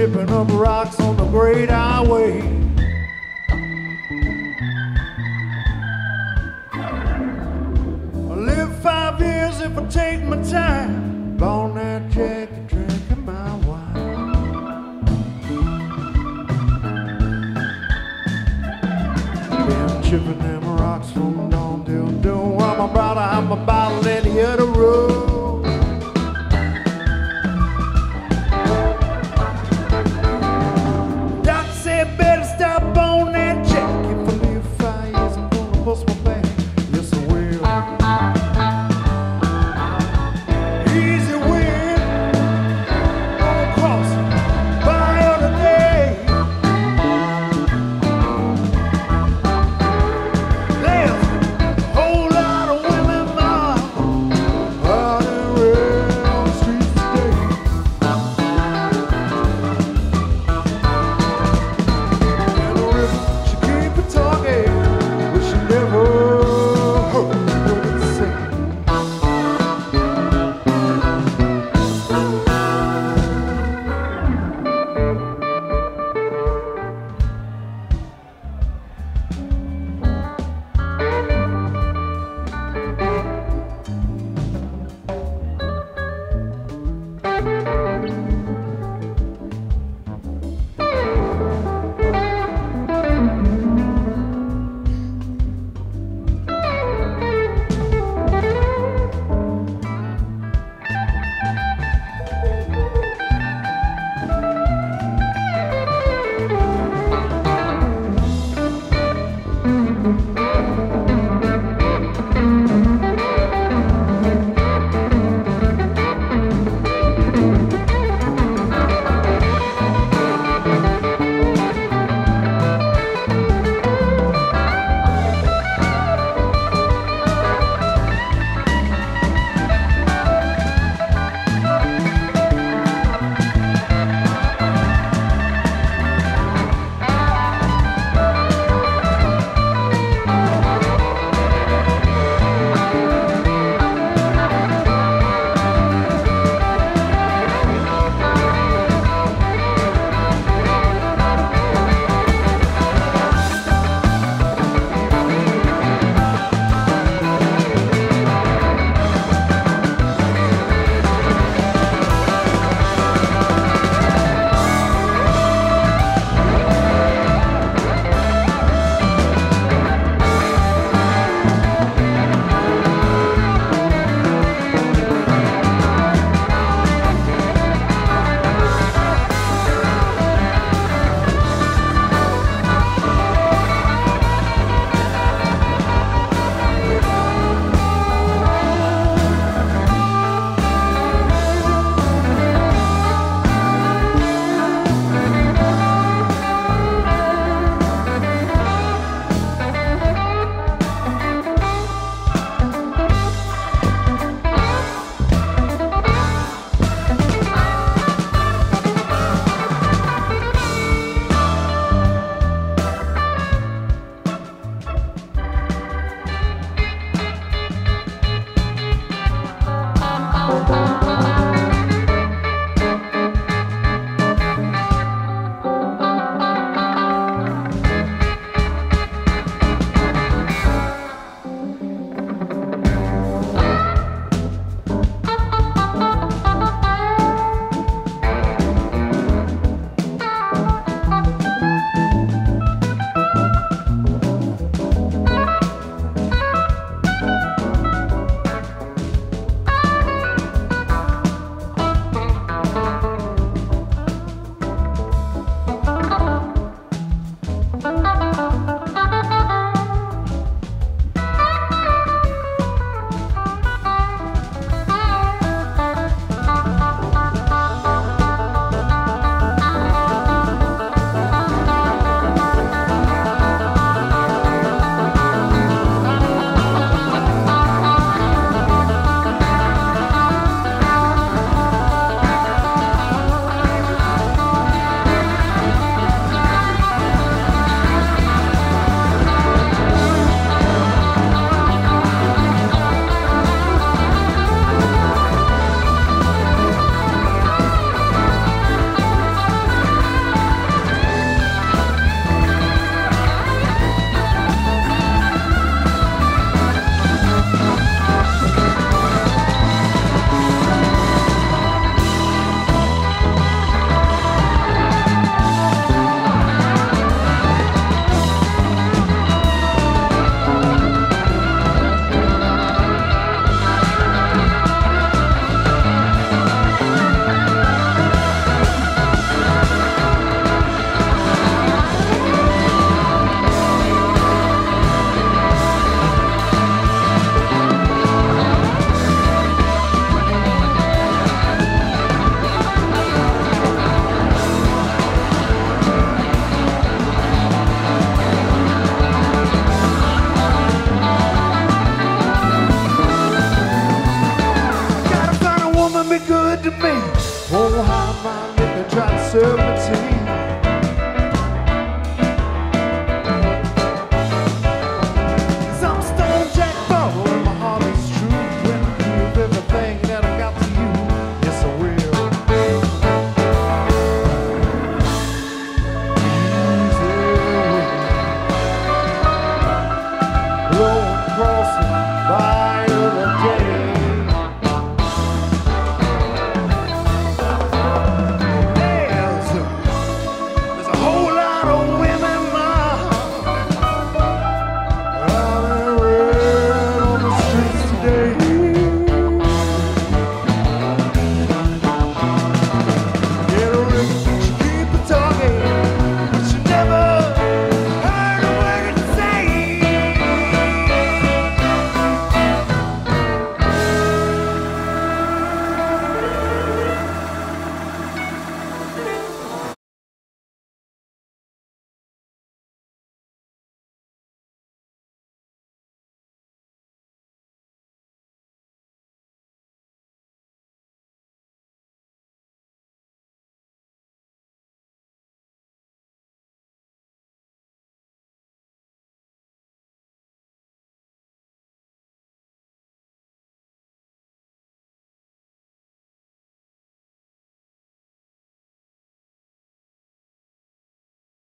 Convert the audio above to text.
Chipping up rocks on the great highway. I live five years if I take my time. Bone that jacket, drinking my wine. Been chipping them rocks from dawn till doom. I'm about to have my bottle in the other room.